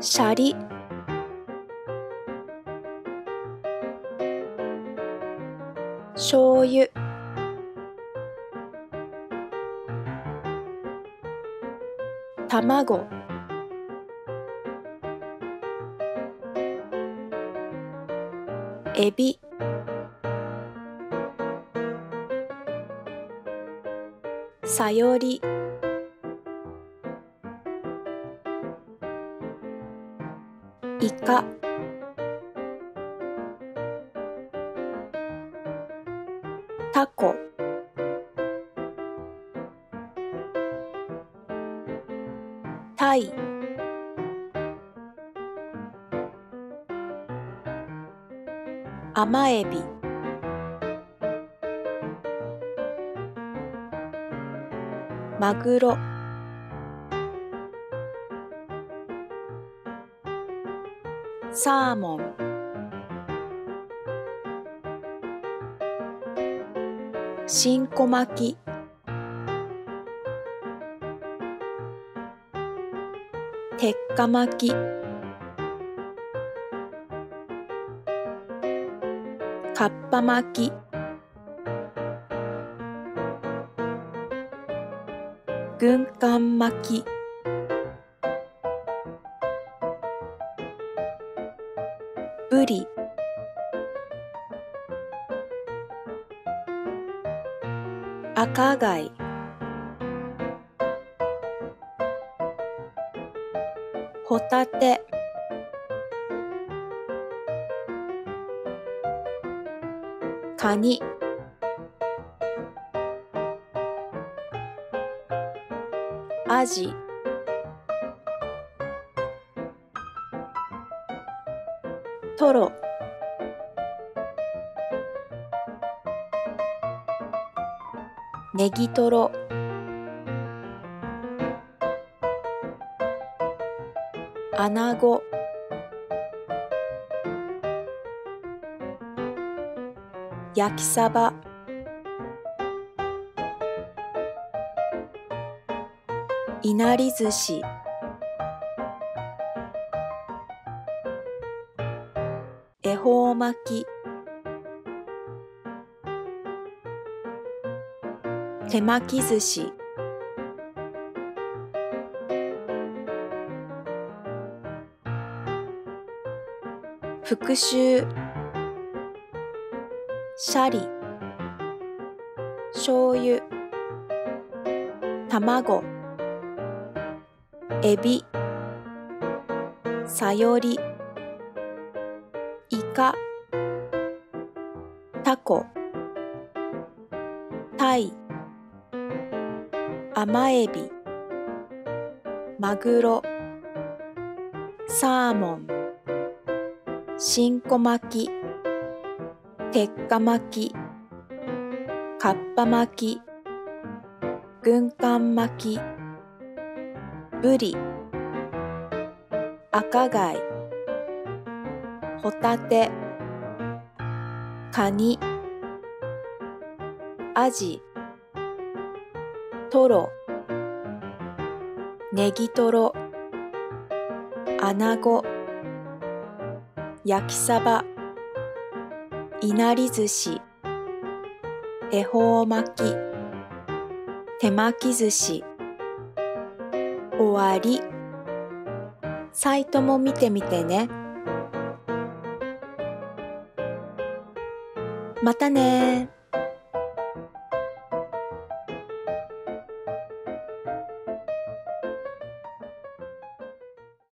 シャリ。醤油。卵。エビ。さよりイカタコ。タイ。甘エビ。マグロ。サーモン。新小巻。き鉄火巻。きかっぱ巻。き軍艦巻。きブリ。赤貝。ホタテ。カニ。アジ。トロネギトロアナゴ。焼きサバ。いなり寿司。恵方巻き。手巻き寿司。復習シャリ。醤油。卵。エビ。さより。イカタコタイ甘エビマグロサーモン新小巻き鉄火巻きかっぱ巻き軍艦巻きブリ赤貝。ホタテ。カニ。アジ。トロ。ネギトロ。アナゴ。焼きサバ。いなり寿司。恵方巻き。手巻き寿司。終わり。サイトも見てみてね。またね